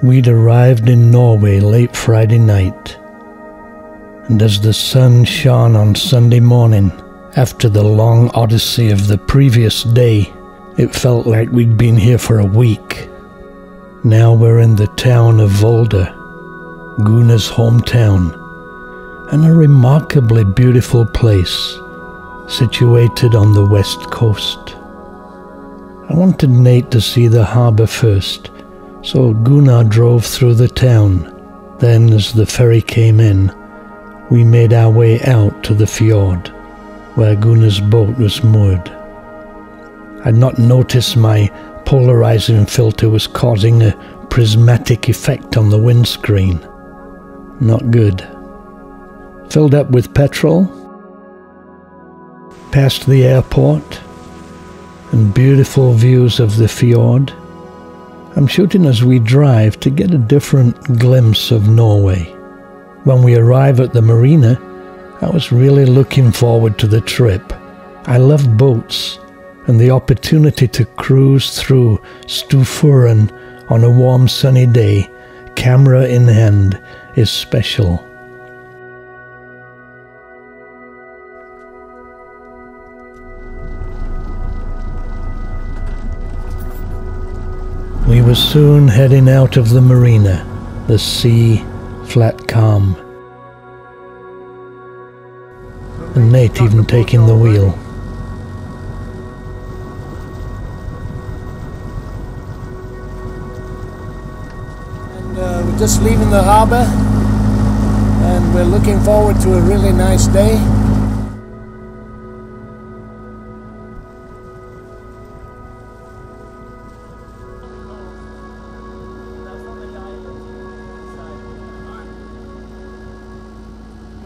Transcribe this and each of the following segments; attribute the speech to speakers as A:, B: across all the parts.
A: We'd arrived in Norway late Friday night, and as the sun shone on Sunday morning, after the long odyssey of the previous day, it felt like we'd been here for a week. Now we're in the town of Volda, Gunnar's hometown, and a remarkably beautiful place situated on the west coast. I wanted Nate to see the harbour first, so Gunnar drove through the town. Then, as the ferry came in, we made our way out to the fjord, where Gunnar's boat was moored. I'd not noticed my polarizing filter was causing a prismatic effect on the windscreen. Not good. Filled up with petrol, past the airport, and beautiful views of the fjord. I'm shooting as we drive to get a different glimpse of Norway. When we arrive at the marina, I was really looking forward to the trip. I love boats, and the opportunity to cruise through Storfjorden on a warm sunny day, camera in hand, is special. Were soon heading out of the marina, the sea flat calm. And Nate even taking the wheel.
B: And uh, we're just leaving the harbour and we're looking forward to a really nice day.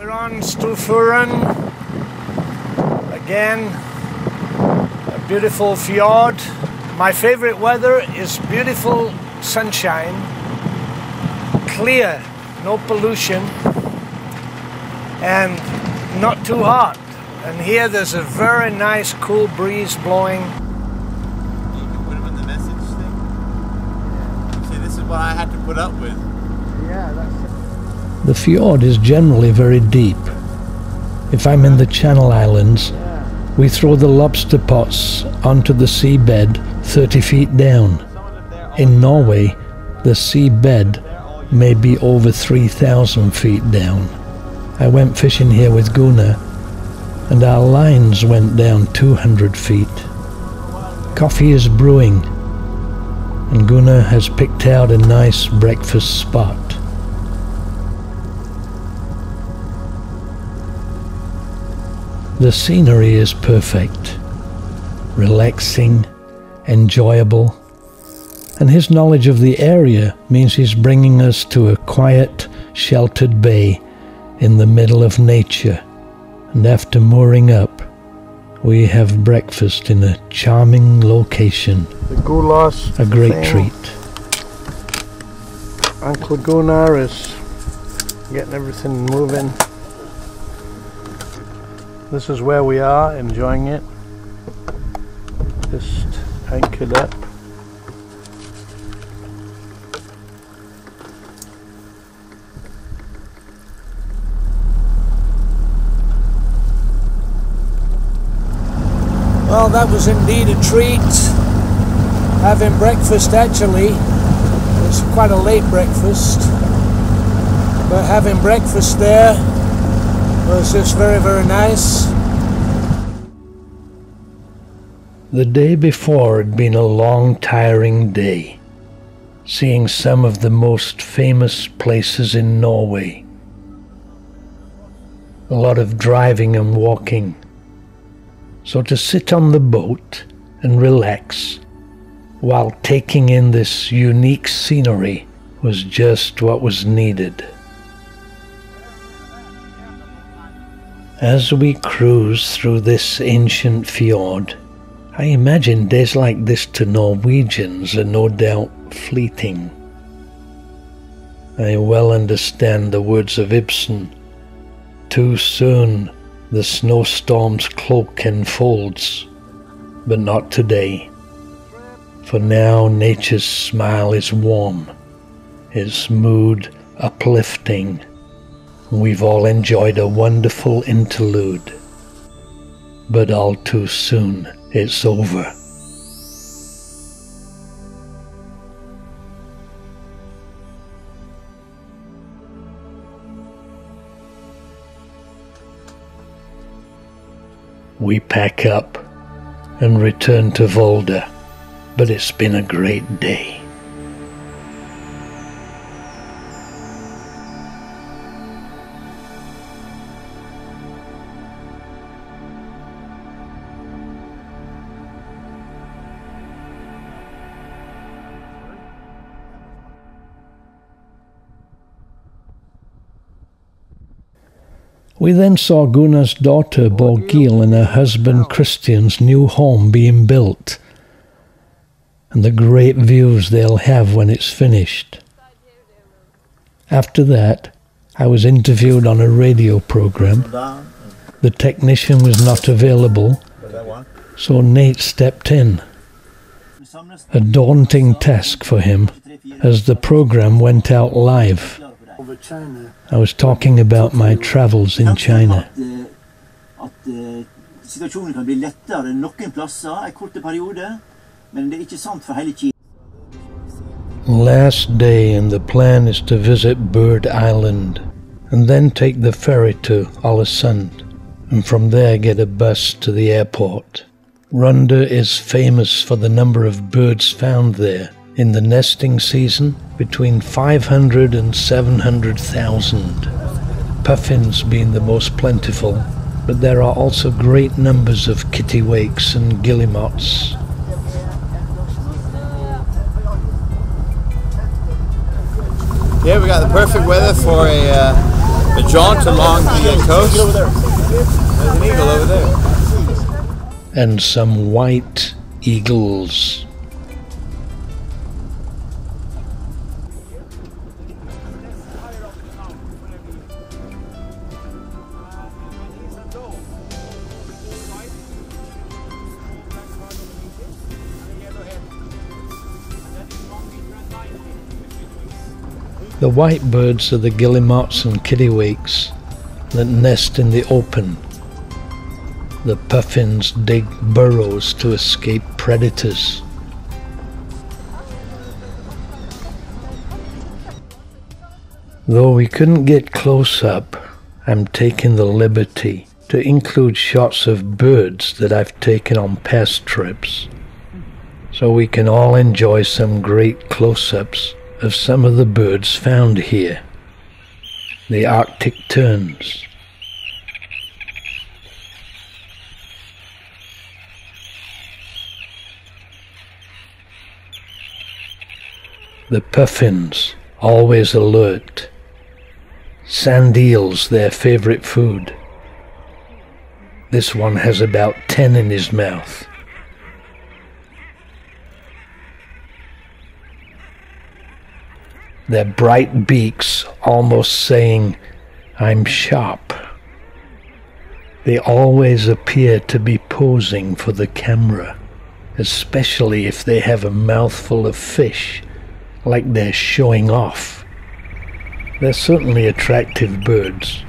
B: We're on Storfjorden again. A beautiful fjord. My favorite weather is beautiful sunshine, clear, no pollution, and not too hot. And here there's a very nice cool breeze blowing.
C: You can put them in the message thing. See, this is what I had to put up with.
B: Yeah, that's
A: The fjord is generally very deep. If I'm in the Channel Islands, we throw the lobster pots onto the seabed 30 feet down. In Norway, the seabed may be over 3,000 feet down. I went fishing here with Gunnar, and our lines went down 200 feet. Coffee is brewing, and Gunnar has picked out a nice breakfast spot. The scenery is perfect, relaxing, enjoyable, and his knowledge of the area means he's bringing us to a quiet, sheltered bay in the middle of nature. And after mooring up, we have breakfast in a charming location,
B: the Gulas.
A: a great
B: thing.
A: treat.
B: Uncle Gunnar is getting everything moving. This is where we are, enjoying it. Just anchored up. Well, that was indeed a treat. Having breakfast actually. It was quite a late breakfast. But having breakfast there was just very, very nice.
A: The day before had been a long, tiring day, seeing some of the most famous places in Norway. A lot of driving and walking. So to sit on the boat and relax while taking in this unique scenery was just what was needed. As we cruise through this ancient fjord, I imagine days like this to Norwegians are no doubt fleeting. I well understand the words of Ibsen. Too soon the snowstorm's cloak enfolds, but not today. For now nature's smile is warm, its mood uplifting. We've all enjoyed a wonderful interlude. But all too soon, it's over. We pack up and return to Volda, but it's been a great day. We then saw Gunnar's daughter Borgil and her husband Christian's new home being built, and the great views they'll have when it's finished. After that, I was interviewed on a radio program. The technician was not available, so Nate stepped in. A daunting task for him as the program went out live. I was talking about my travels in China.
D: Uh, uh, situasjonen kan bli lettere noen plasser en kort periode, men det er ikke sant for hele Kina.
A: Last day, and the plan is to visit Bird Island and then take the ferry to Ålesund, and from there get a bus to the airport. Runde is famous for the number of birds found there in the nesting season between 500 and 700,000, puffins being the most plentiful, but there are also great numbers of kittiwakes and guillemots.
C: Yeah, we got the perfect weather for a, uh, a jaunt along the uh, coast. There's an eagle over there.
A: and some white eagles. The white birds are the guillemots and kittiwakes that nest in the open. The puffins dig burrows to escape predators. Though we couldn't get close up, I'm taking the liberty to include shots of birds that I've taken on past trips, so we can all enjoy some great close ups of some of the birds found here. The Arctic terns. The puffins, always alert. Sand eels, their favorite food. This one has about ten in his mouth. Their bright beaks almost saying, I'm sharp. They always appear to be posing for the camera, especially if they have a mouthful of fish, like they're showing off. They're certainly attractive birds.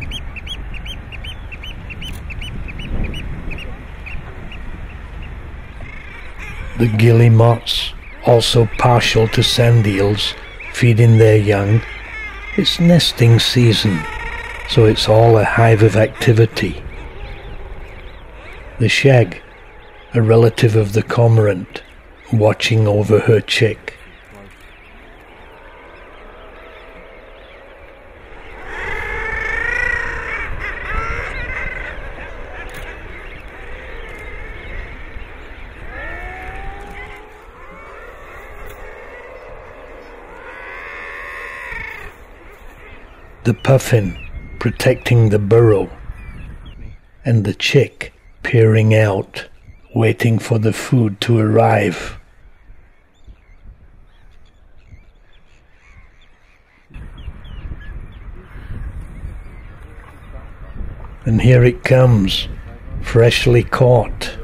A: The guillemots, also partial to sand eels, feeding their young. It's nesting season, so it's all a hive of activity. The shag, a relative of the cormorant, watching over her chick. The puffin protecting the burrow, and the chick peering out, waiting for the food to arrive. And here it comes, freshly caught.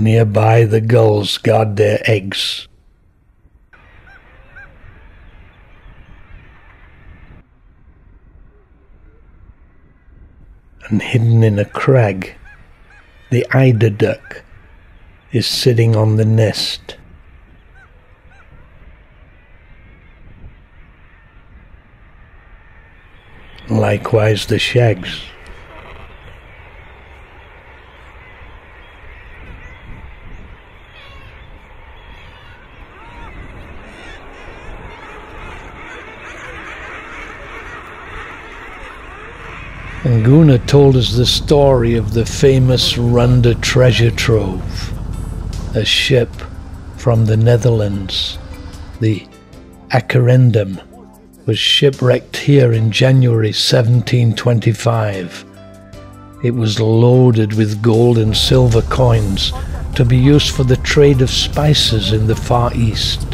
A: Nearby, the gulls guard their eggs. And hidden in a crag, the eider duck is sitting on the nest. Likewise, the shags. And Gunnar told us the story of the famous Runde treasure trove, a ship from the Netherlands, the Akerendam, was shipwrecked here in January 1725. It was loaded with gold and silver coins to be used for the trade of spices in the Far East.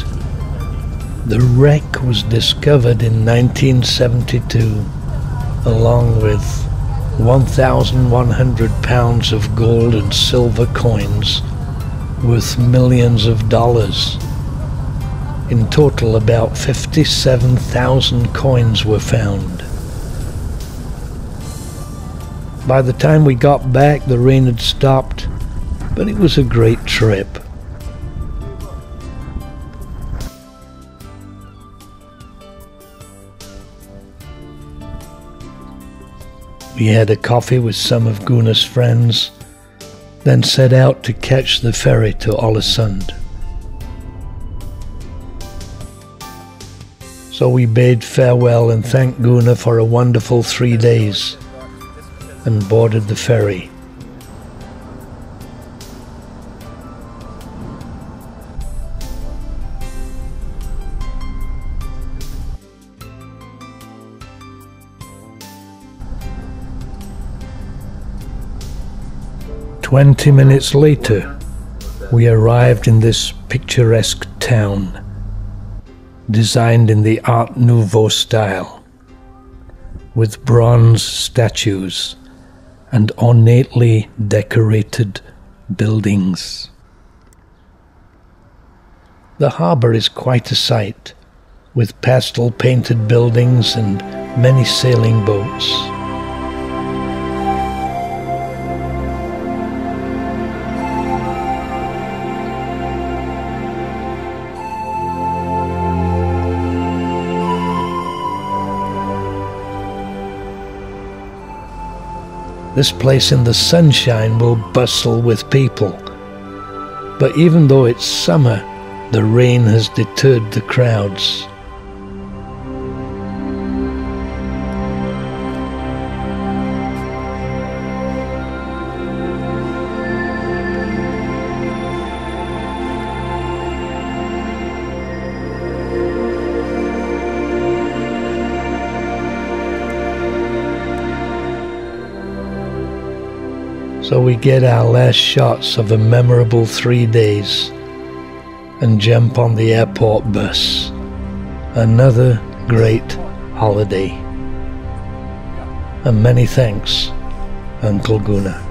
A: The wreck was discovered in 1972 along with 1,100 pounds of gold and silver coins worth millions of dollars. In total, about 57,000 coins were found. By the time we got back, the rain had stopped, but it was a great trip. We had a coffee with some of Gunnar's friends, then set out to catch the ferry to Ålesund. So we bade farewell and thanked Gunnar for a wonderful three days and boarded the ferry. 20 minutes later, we arrived in this picturesque town, designed in the Art Nouveau style, with bronze statues and ornately decorated buildings. The harbour is quite a sight, with pastel painted buildings and many sailing boats. This place in the sunshine will bustle with people. But even though it's summer, the rain has deterred the crowds. We get our last shots of a memorable three days and jump on the airport bus. Another great holiday. And many thanks, Uncle Gunnar.